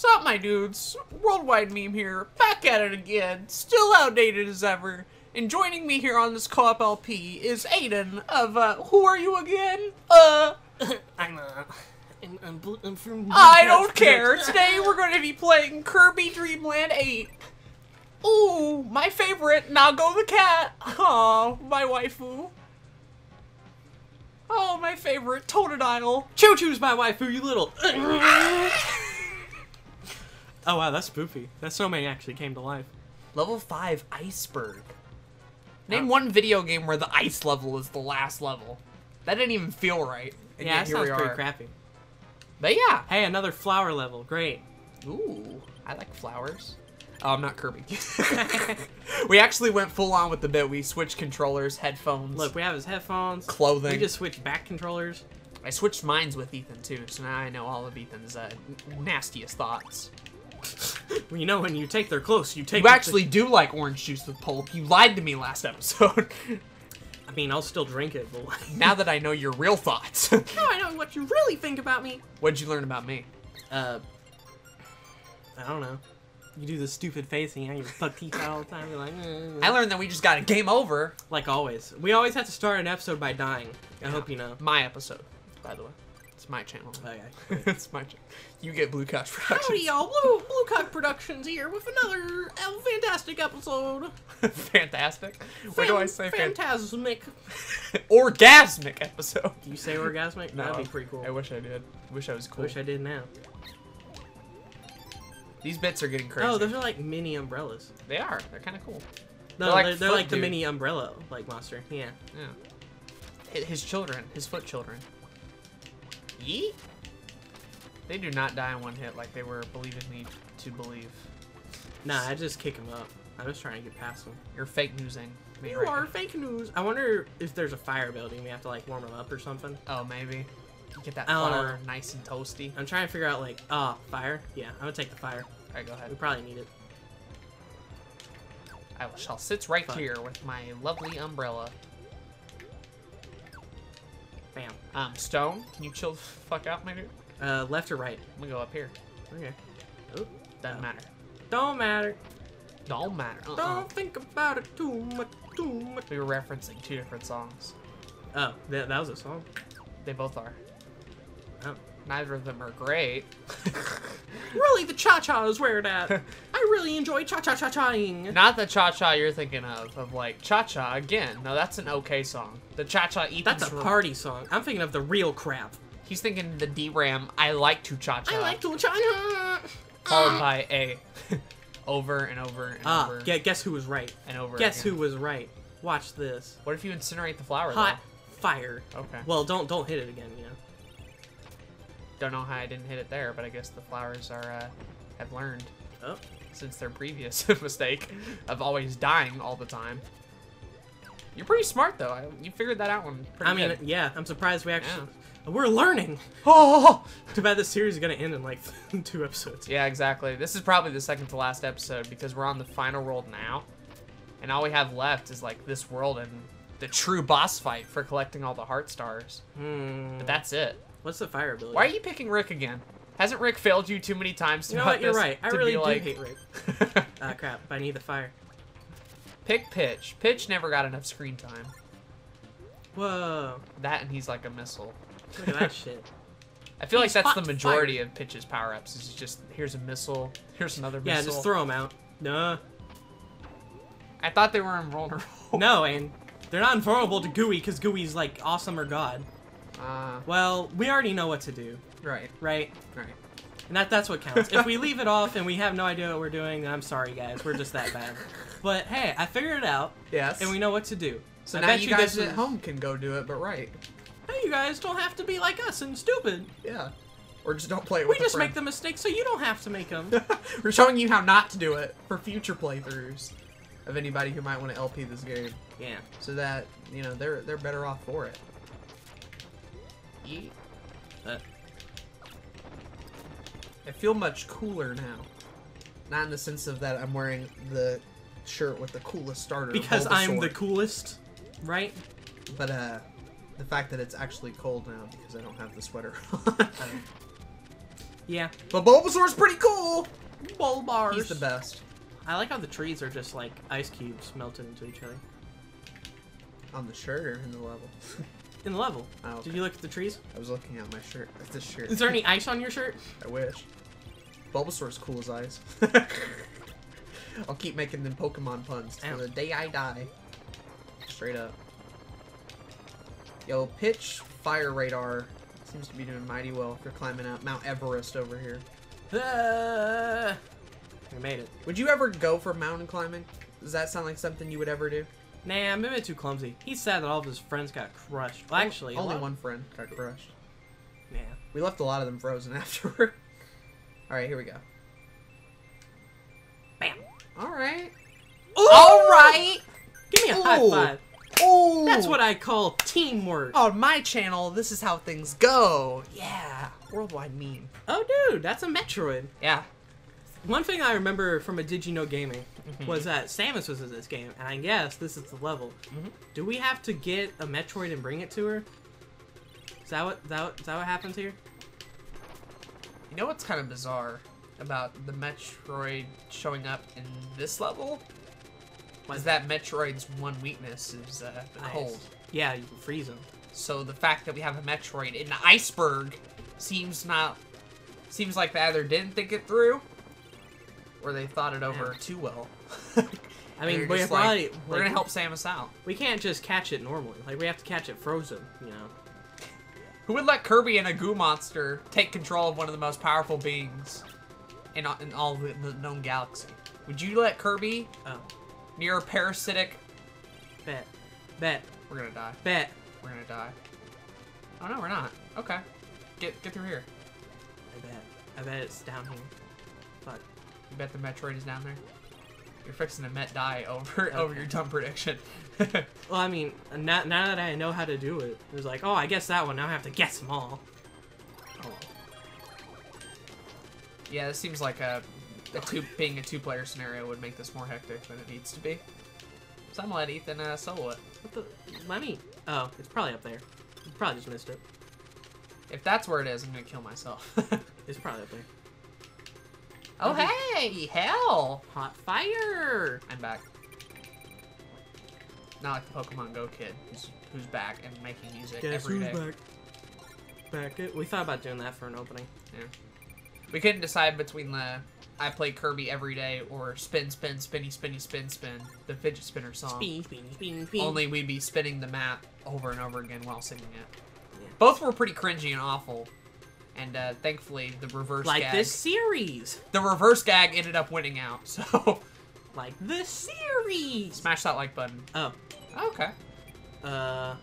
Sup, my dudes? Worldwide meme here, back at it again, still outdated as ever. And joining me here on this co-op LP is Aden of, uh, who are you again? Uh, I'm uh, I'm, I'm, I'm from. I don't care. Today we're going to be playing Kirby Dream Land 8. Ooh, my favorite, Nago the cat. Oh, my waifu. Oh, my favorite, Totodile. ChuChu's my waifu, you little. oh wow, that's spoofy. That snowman actually came to life. Level 5 Iceberg. Name Oh. one video game where the ice level is the last level. That didn't even feel right. And yeah, that here sounds we pretty are. crappy. But yeah. Hey, another flower level. Great. Ooh, I like flowers. Oh, I'm not Kirby. we actually went full on with the bit. We switched controllers, headphones, Look, we have his headphones. clothing. We just switched back controllers. I switched minds with Ethan too, so now I know all of Ethan's uh, nastiest thoughts. Well, you know, when you take their close, you take. You actually do like orange juice with pulp. You lied to me last episode. I mean, I'll still drink it, but. now that I know your real thoughts, now I know what you really think about me. what'd you learn about me? Uh, I don't know. You do the stupid face and you know, you fuck teeth out all the time. You're like, "Mm." I learned that we just got a game over. like always. We always have to start an episode by dying. I hope you know. My episode, by the way. It's my channel. Okay. it's my channel. You get Blue Couch Productions. Howdy, y'all. Blue Blue Cock Productions here with another uh, fantastic episode. Fantastic. Where do I say fan- Phantasmic. orgasmic episode? Do you say orgasmic? No. That'd be pretty cool. I wish I did. Wish I was cool. Wish I did now. These bits are getting crazy. Oh, those are like mini umbrellas. they are. They're kind of cool. No, They're like they're, they're like the mini umbrella like monster. Yeah. Yeah. His children, his foot children. Yeet. They do not die in one hit like they were believing me to believe. Nah, I just kick them up. I'm just trying to get past them. You're fake newsing. me You right are now. fake news. I wonder if there's a fire building. We have to like warm them up or something. Oh, maybe. Get that know. nice and toasty. I'm trying to figure out like, ah, fire. Yeah, I'm gonna take the fire. Alright, go ahead. We probably need it. I shall sit right Fuck. here with my lovely umbrella. Bam. Um, Stone, can you chill the fuck out, my dude? Uh, left or right? I'm gonna go up here. Okay. Oh, Doesn't Oh. matter. don't matter. Don't matter. Uh-uh. Don't think about it too much. Too much. We were referencing two different songs. Oh, that, that was a song. They both are. Oh. Neither of them are great. Really, the cha cha is where it at. I really enjoy cha cha cha chaing. Not the cha cha you're thinking of, of like cha cha again. No, that's an okay song. The cha cha Ethan's That's a party song. I'm thinking of the real crap. He's thinking the D Ram. I like to cha cha. I like to cha cha. Followed by a over and over and Ah, over gue- guess who was right? and over. Guess again. who was right? Watch this. What if you incinerate the flower? Hot fire. Okay. Well, don't don't hit it again. You know. Don't know how I didn't hit it there, but I guess the flowers are uh, have learned Oh. since their previous mistake of always dying all the time. You're pretty smart though. I, you figured that out one. Pretty I mean, good. yeah. I'm surprised we actually. We're learning. Oh. Too bad this series is gonna end in like two episodes. Yeah, exactly. This is probably the second to last episode because we're on the final world now, and all we have left is like this world and the true boss fight for collecting all the heart stars. Hmm. But that's it. What's the fire ability? Why are you picking Rick again? Hasn't Rick failed you too many times? You know what? You're right. I really do like, hate Rick. Ah, crap. I need the fire. Pick Pitch. Pitch never got enough screen time. Whoa. That and he's like a missile. Look at that shit. I feel like that's the majority of Pitch's power ups. Is just here's a missile, here's another Yeah, missile. Yeah, just throw them out. Nah. I thought they were invulnerable. No, and they're not invulnerable to Gooey because Gooey's like awesome or god. Uh, Well, we already know what to do, right, right? right. And that, that's what counts. if we leave it off and we have no idea what we're doing, then I'm sorry, guys. We're just that bad. But hey, I figured it out, Yes. and we know what to do. So I now bet you you guys at home can go do it, but right. Hey, you guys don't have to be like us and stupid. Yeah. Or just don't play it We just make the mistakes so you don't have to make them. We're showing you how not to do it for future playthroughs of anybody who might want to LP this game, yeah. so that you know they're they're better off for it. Yeet. Uh, I feel much cooler now. Not in the sense of that I'm wearing the shirt with the coolest starter. because I'm the coolest, right? but uh, the fact that it's actually cold now because I don't have the sweater on. Yeah. But Bulbasaur's pretty cool. Bulbars. He's the best. I like how the trees are just like ice cubes melted into each other. On the shirt or in the level? In the level. Oh, okay. Did you look at the trees? I was looking at my shirt. At this shirt. Is there any ice on your shirt? I wish. Bulbasaur's cool as ice. I'll keep making them Pokemon puns till the day I die. Straight up. Yo, pitch fire radar seems to be doing mighty well if you're climbing out Mount Everest over here. Uh, we made it. Would you ever go for mountain climbing? Does that sound like something you would ever do? Nah, I'm a bit too clumsy. He's sad that all of his friends got crushed. Well, actually, only lot- one friend got crushed. Yeah. We left a lot of them frozen afterward. All right, here we go. Bam. All right. All right. Give me a high five. Oh, That's what I call teamwork. On my channel, this is how things go. Yeah, worldwide meme. Oh, dude, that's a Metroid. Yeah. One thing I remember from a Did You Know Gaming Mm-hmm. was that Samus was in this game, and I guess this is the level. Mhm. Do we have to get a Metroid and bring it to her? Is that what, that, is that what happens here? You know what's kind of bizarre about the Metroid showing up in this level? Was that Metroid's one weakness is uh, the cold. Yeah, you can freeze them. So the fact that we have a Metroid in the iceberg seems not seems like they either didn't think it through or they thought it over Yeah. too well. I mean, we're probably like, we're like, gonna help Samus out. We can't just catch it normally. Like we have to catch it frozen. You know. Who would let Kirby and a goo monster take control of one of the most powerful beings in, in all the, the known galaxy? Would you let Kirby Oh, near a parasitic? bet, bet, We're gonna die. bet. We're gonna die. Oh no, we're not. Okay, get get through here. I bet. I bet it's down here. You bet the Metroid is down there. You're fixing to Met die over over your dumb prediction. Well, I mean, now, now that I know how to do it, it was like, oh, I guess that one. Now I have to guess them all. Oh. Yeah, this seems like a, a two being a two-player scenario would make this more hectic than it needs to be. So I'm gonna let Ethan uh, solo it. What the? Let me. Oh, it's probably up there. You probably just missed it. If that's where it is, I'm gonna kill myself. It's probably up there. Oh hey, hell! Hot fire! I'm back. Not like the Pokemon Go kid who's who's back and making music every day. back? Back it. We thought about doing that for an opening. Yeah. We couldn't decide between the I play Kirby every day or spin, spin, spinny, spinny, spin, spin, the fidget spinner song. Spin, spin, spin, spin. Only we'd be spinning the map over and over again while singing it. Yeah. Both were pretty cringy and awful. And uh, thankfully, the reverse like gag, this series. the reverse gag ended up winning out. So Like the series. smash that like button. Oh. Okay, Uh.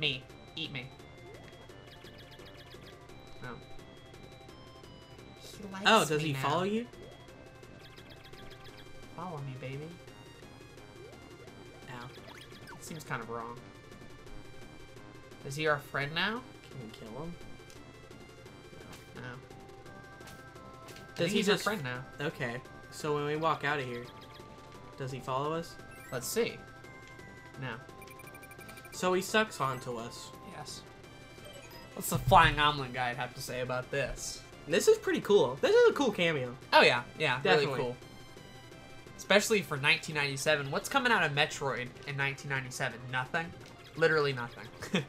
me, eat me. No. He likes Oh, does me he now. follow you? Follow me, baby. Ow. Seems kind of wrong. Is he our friend now? Can we kill him? Does he he's our just- friend now? Okay. So when we walk out of here, does he follow us? Let's see. No. So he sucks onto us. Yes. What's the flying omelet guy have to say about this? This is pretty cool. This is a cool cameo. Oh yeah, yeah, really Definitely. cool. Especially for 1997. What's coming out of Metroid in 1997? Nothing. Literally nothing.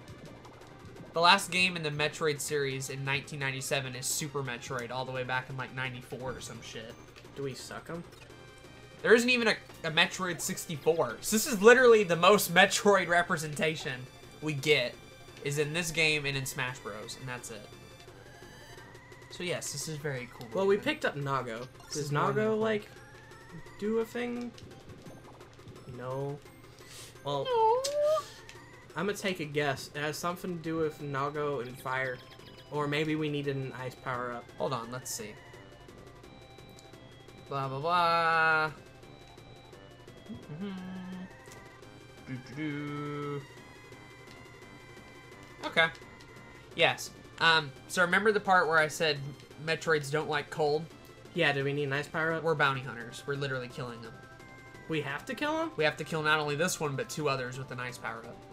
the last game in the Metroid series in 1997 is Super Metroid, all the way back in like 94 or some shit. Do we suck them? There isn't even a, a Metroid 64. So this is literally the most Metroid representation we get is in this game and in Smash Bros. And that's it. So yes, this is very cool. Well, we picked up Nago. This Does is more than a Nago like do a thing? No. Well, I'm gonna take a guess. It has something to do with Nago and fire, or maybe we needed an ice power up. Hold on, let's see. Blah blah blah. Mhm. Doo-doo-doo. Okay. Yes. Um. So remember the part where I said Metroids don't like cold? Yeah, do we need an ice power up? We're bounty hunters. We're literally killing them. We have to kill them? We have to kill not only this one but two others with an ice power up.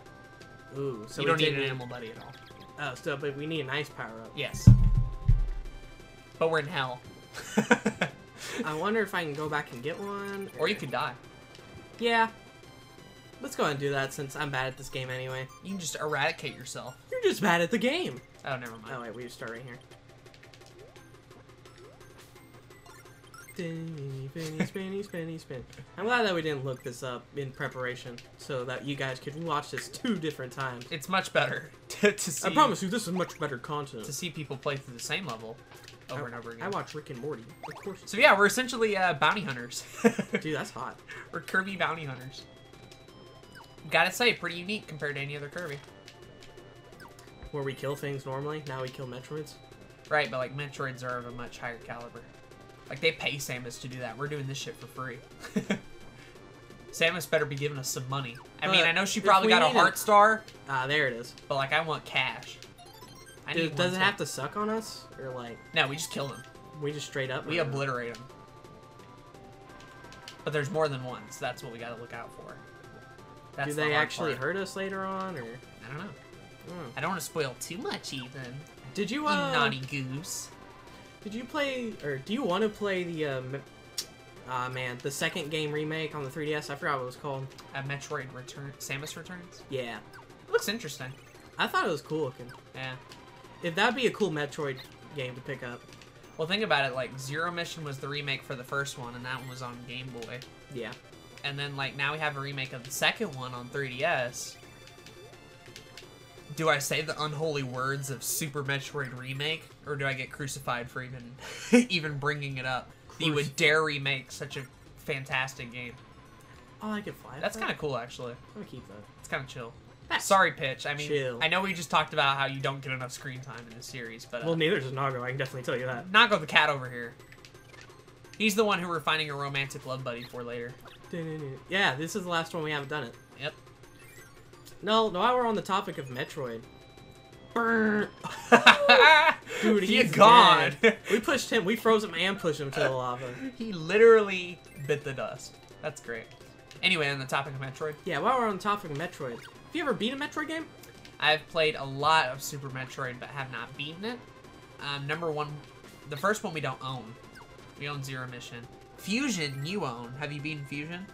Ooh, so you we don't need an animal buddy at all. Oh, so but we need an ice power up. Yes. but we're in hell. I wonder if I can go back and get one. or you could die. Yeah. Let's go ahead and do that since I'm bad at this game anyway. You can just eradicate yourself. You're just bad at the game. Oh, never mind. Oh wait, we just start right here. Spinny, spinny, spinny, spin. I'm glad that we didn't look this up in preparation so that you guys could watch this two different times. It's much better to, to see. I promise you, this is much better content. to see people play through the same level over I, and over again. I watch Rick and Morty, of course. So yeah, we're essentially uh, bounty hunters. Dude, that's hot. we're Kirby bounty hunters. Gotta say, pretty unique compared to any other Kirby. Where we kill things normally, now we kill Metroids. Right, but like Metroids are of a much higher caliber. Like they pay Samus to do that. We're doing this shit for free. Samus better be giving us some money. I mean, I know she probably got a heart star, Ah, there it is. but like I want cash. I Dude, does it have to suck on us? Or like, No, we just kill them. we just straight up? We obliterate them. But there's more than one, so that's what we gotta look out for. That's Do they hard actually part. hurt us later on, or? I don't know. Hmm. I don't want to spoil too much, Ethan. Did you, You uh, naughty goose. Did you play, or do you want to play the, uh, ah man, the second game remake on the 3DS? I forgot what it was called. Uh, Metroid Return, Samus Returns. Yeah, It looks interesting. I thought it was cool looking. Yeah. If that'd be a cool Metroid game to pick up, Well, think about it. Like Zero Mission was the remake for the first one, and that one was on Game Boy. yeah. And then like now we have a remake of the second one on 3DS. Do I say the unholy words of Super Metroid remake, or do I get crucified for even even bringing it up? That you would dare remake such a fantastic game. Oh, I could fly. That's kind of cool, actually. I'm gonna keep that. It's kind of chill. That's- Sorry, Pitch. I mean, Chill. I know we just talked about how you don't get enough screen time in the series, but uh, Well, neither does Nago. I can definitely tell you that. Nago the cat over here. He's the one who we're finding a romantic love buddy for later. Yeah, this is the last one we haven't done it. Yep. No, while we're on the topic of Metroid, dude, he's gone. dead. We pushed him. We froze him and pushed him to the lava. he literally bit the dust. That's great. Anyway, on the topic of Metroid, Yeah, while we're on the topic of Metroid, have you ever beat a Metroid game? I've played a lot of Super Metroid, but have not beaten it. Um, number one, the first one we don't own. We own Zero Mission. Fusion, you own. Have you beaten Fusion?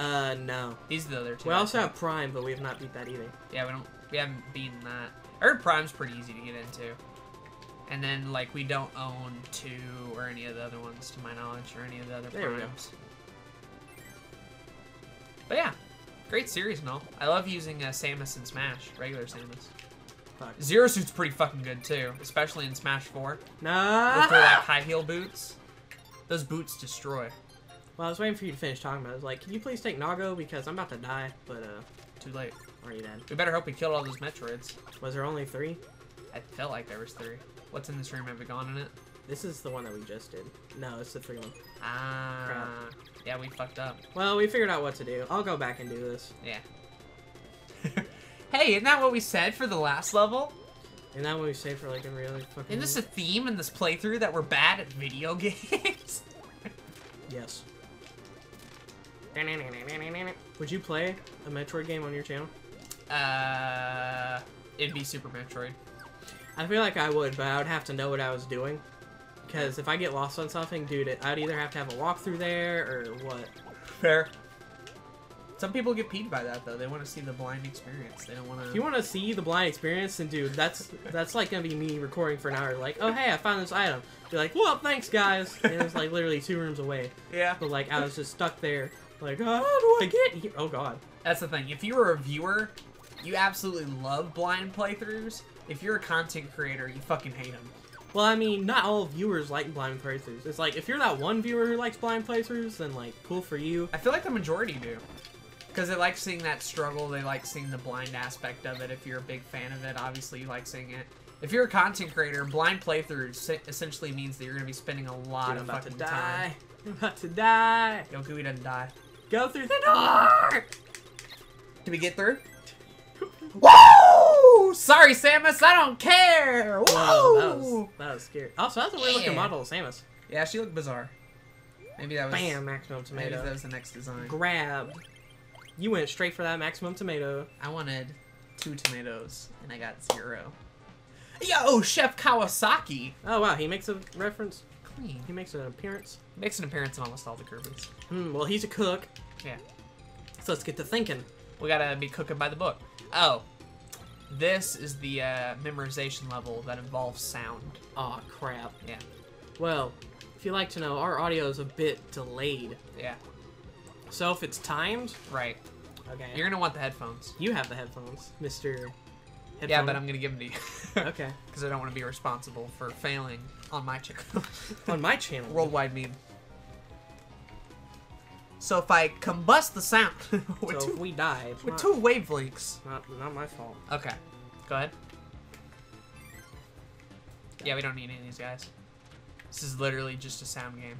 Uh, no. These are the other two. We also have Prime, but we have not beat that either. Yeah, we don't. We haven't beaten that. I heard Prime's pretty easy to get into. And then like we don't own two or any of the other ones to my knowledge or any of the other There primes. But yeah, great series and all. I love using uh, Samus in Smash, regular Samus. Fuck. Zero Suit's pretty fucking good too, especially in Smash 4. Nah. With their like high heel boots. Those boots destroy. Well, I was waiting for you to finish talking about it. I was like, can you please take Nago because I'm about to die, but uh, Too late. are you dead? We better hope we killed all those Metroids. Was there only three? I felt like there was three. What's in this room? Have we gone in it? This is the one that we just did. No, it's the three one. Ah, yeah, we fucked up. Well, we figured out what to do. I'll go back and do this. Yeah. hey, isn't that what we said for the last level? Isn't that what we say for like a really fucking. Isn't this a theme in this playthrough that we're bad at video games? Yes. Would you play a Metroid game on your channel? uh, it'd be Super Metroid. I feel like I would, but I would have to know what I was doing. Because if I get lost on something, dude, I'd either have to have a walkthrough there or what. Fair. Some people get peeved by that though. They want to see the blind experience. They don't want to. If to. you want to see the blind experience, then dude, that's that's like gonna be me recording for an hour. Like, oh hey, I found this item. You're like, well, thanks guys. And it's like literally two rooms away. Yeah. But like, I was just stuck there. Like, ah, how do I get here? Oh god. That's the thing. If you're a viewer, you absolutely love blind playthroughs. If you're a content creator, you fucking hate them. Well, I mean, not all viewers like blind playthroughs. It's like if you're that one viewer who likes blind playthroughs, then like, cool for you. I feel like the majority do. Because they like seeing that struggle, they like seeing the blind aspect of it. If you're a big fan of it, obviously you like seeing it. If you're a content creator, blind playthroughs essentially means that you're going to be spending a lot Dude, I'm of about to fucking time. die. I'm about to die. Yo, Gooey doesn't die. Go through the door. Did we get through? Woo! Sorry, Samus, I don't care. Oh, Woo! Whoa, that was that was scary. Also, that's a weird looking Yeah. model of Samus. Yeah, she looked bizarre. Maybe that was. Bam, maximum Maybe tomato. that was the next design. Grab. You went straight for that maximum tomato. I wanted two tomatoes, and I got zero. Yo, Chef Kawasaki. Oh wow, he makes a reference. He makes an appearance. Makes an appearance in almost all the Kirby's. Hmm, well, he's a cook. Yeah. So let's get to thinking. We gotta be cooking by the book. Oh. This is the uh, memorization level that involves sound. Aw, crap. Yeah. Well, if you'd like to know, our audio is a bit delayed. Yeah. So if it's timed, Right. okay. You're gonna want the headphones. You have the headphones, Mister. Yeah, but I'm gonna give them to you. okay. Because I don't want to be responsible for failing on my channel. On my channel. Worldwide meme. So if I combust the sound with, So two, if we die, with not, two wavelengths. not not my fault. Okay. Go ahead. Yeah, we don't need any of these guys. This is literally just a sound game.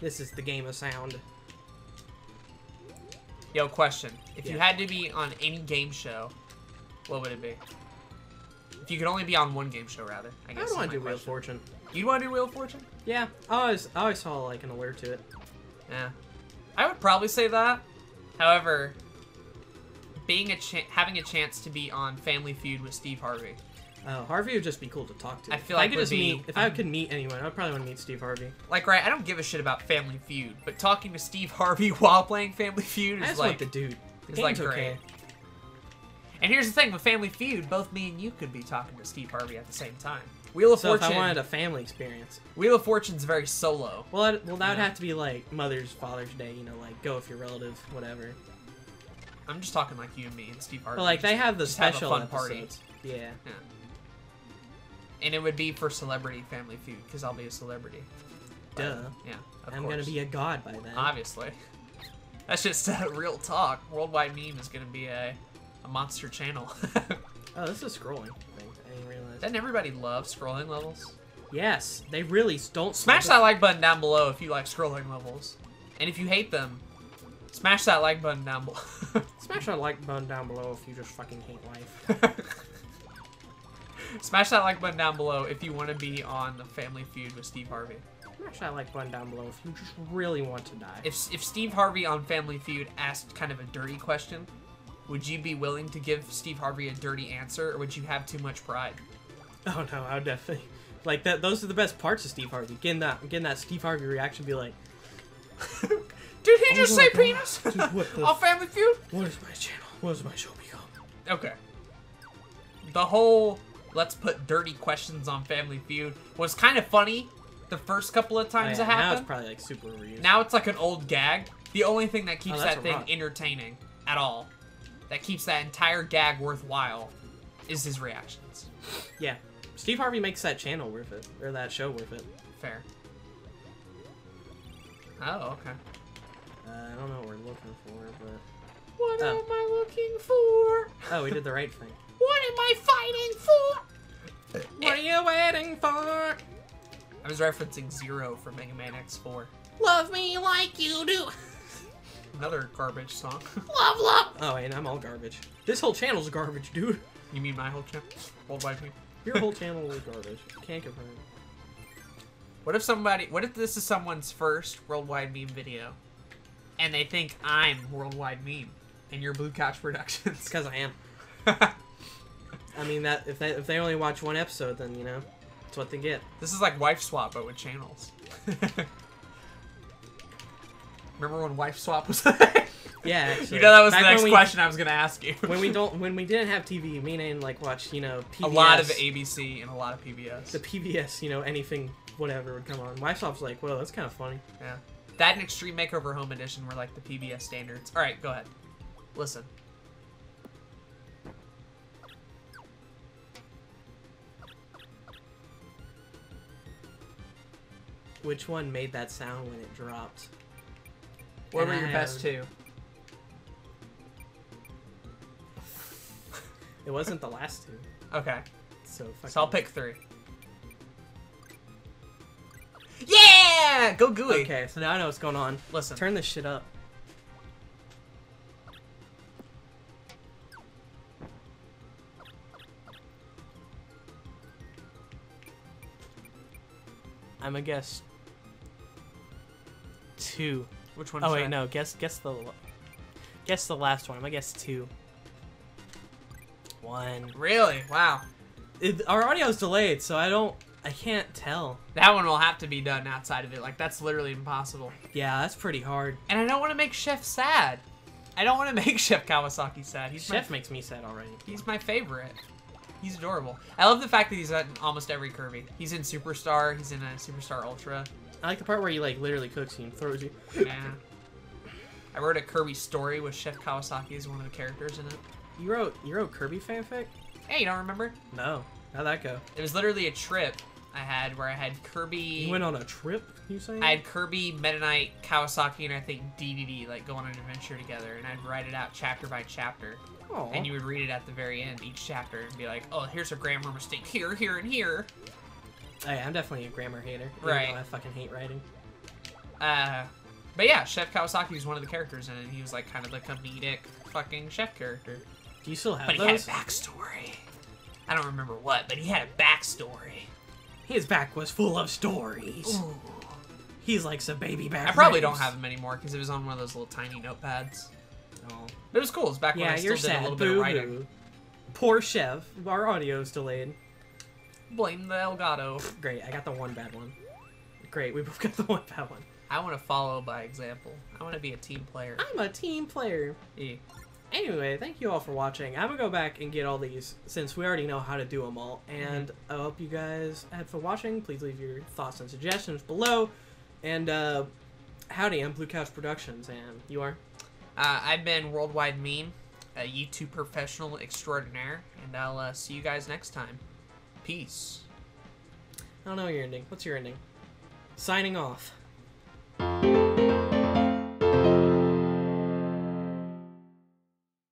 This is the game of sound. Yo, question. If you had to be on any game show, what would it be? If you could only be on one game show, rather. I I guess. don't want to do Wheel of. Fortune. You'd want to do Wheel of Fortune? Yeah, I always I always saw like an alert to it. Yeah. I would probably say that. However, being a having a chance to be on Family Feud with Steve Harvey. Oh, Harvey would just be cool to talk to. I feel if like I could just be- meet. If I um, could meet anyone, I'd probably want to meet Steve Harvey. Like, right? I don't give a shit about Family Feud, but talking to Steve Harvey while playing Family Feud I is just like. want the dude. The game's like okay. great. And here's the thing with Family Feud, both me and you could be talking to Steve Harvey at the same time. Wheel of So if Fortune. I wanted a family experience, Wheel of Fortune's very solo. well, it, well, that would Yeah. have to be like Mother's Father's Day. You know, like go with your relative, whatever. I'm just talking like you and me and Steve Harvey. But like they have the just have special fun party. episodes. Yeah. and it would be for Celebrity Family Feud because I'll be a celebrity. Duh. Yeah, of I'm course. gonna be a god by then. Obviously. That's just uh, real talk. Worldwide Meme is going to be a, a monster channel. oh, this is scrolling thing. I didn't realize. Doesn't everybody love scrolling levels? Yes, they really don't Smash that like button down below if you like scrolling levels. And if you hate them, smash that like button down below. Smash that like button down below if you just fucking hate life. smash that like button down below if you want to be on the Family Feud with Steve Harvey. Smash that like button down below if you just really want to die. If, if Steve Harvey on Family Feud asked kind of a dirty question, would you be willing to give Steve Harvey a dirty answer, or would you have too much pride? Oh no, I would definitely like that. Those are the best parts of Steve Harvey. Getting that, getting that Steve Harvey reaction, be like, Did he oh just Oh say my God. penis? Dude, what the on Family Feud? "What is my channel? What is my show become?" Okay. The whole let's put dirty questions on Family Feud was kind of funny the first couple of Oh, times yeah, it now it's probably like super overused. Now it's like an old gag. The only thing that keeps Oh, that thing rock. entertaining at all, that keeps that entire gag worthwhile, is his reactions. yeah, Steve Harvey makes that channel worth it, or that show worth it. Fair. Oh, okay. Uh, I don't know what we're looking for, but What Oh. am I looking for? oh, we did the right thing. What am I fighting for? What are you waiting for? I was referencing Zero from Mega Man X4. Love me like you do. Another garbage song. love, love. Oh, and I'm all garbage. This whole channel's garbage, dude. you mean my whole channel? Worldwide meme. Your whole channel is garbage. Can't confirm. What if somebody, what if this is someone's first worldwide meme video, and they think I'm worldwide meme, and you're Blue Couch Productions? because I am. I mean that if they if they only watch one episode, then you know, it's what they get. this is like wife swap, but with channels. Remember when wife swap was? Yeah, actually. you know that was Back the next we- question I was gonna ask you. when we don't when we didn't have TV, me and Aden, like watch you know PBS, a lot of ABC and a lot of PBS. the PBS, you know anything whatever would come on. My shop's like, well, that's kind of funny. Yeah. That and Extreme Makeover Home Edition were like the PBS standards. All right, go ahead. Listen. Which one made that sound when it dropped? What And were I your best have- two? It wasn't the last two, Okay, so fucking... so I'll pick three. Yeah, go gooey. Okay, so now I know what's going on. Listen. Turn this shit up. I'm a guess two. Which one? Oh wait, I- no. Guess guess the guess the last one. I'm gonna guess two. One. Really? Wow. it, our audio's delayed, so I don't. I can't tell. That one will have to be done outside of it. Like that's literally impossible. Yeah, that's pretty hard. And I don't want to make Chef sad. I don't want to make Chef Kawasaki sad. He's Chef my, makes me sad already. he's my favorite. He's adorable. I love the fact that he's in almost every Kirby. He's in Superstar. He's in a Superstar Ultra. I like the part where he like literally cooks you and throws you. Yeah. I wrote a Kirby story with Chef Kawasaki as one of the characters in it. You wrote you wrote Kirby fanfic? Hey, you don't remember? No. How'd that go? It was literally a trip I had where I had Kirby. You went on a trip, you saying? I had Kirby, Meta Knight, Kawasaki, and I think DDD like go on an adventure together, and I'd write it out chapter by chapter, Aw. and you would read it at the very end, each chapter, and be like, "Oh, here's a grammar mistake here, here, and here." Hey, I'm definitely a grammar hater. Right. I fucking hate writing. Uh, but yeah, Chef Kawasaki was one of the characters in it. and He was like kind of the comedic fucking chef character, Do you still have but he had a those? backstory. I don't remember what, but he had a backstory. His back was full of stories. Ooh. He's like some baby back. I probably don't have him anymore because it was on one of those little tiny notepads. Oh. But it was cool. It was back when Yeah, I still you're did a sad. little bit of Boo writing. Poor chef. Our audio's delayed. Blame the Elgato. Great, I got the one bad one. Great, we both got the one bad one. I want to follow by example. I want to be a team player. I'm a team player. Eh. Anyway, thank you all for watching. I'm gonna go back and get all these since we already know how to do them all. And I hope you guys had fun watching. Please leave your thoughts and suggestions below. And uh, howdy, I'm Blue Couch Productions, and you are. Uh, I've been Worldwide Meme, a YouTube professional extraordinaire, and I'll uh, see you guys next time. Peace. I don't know your ending. What's your ending? Signing off.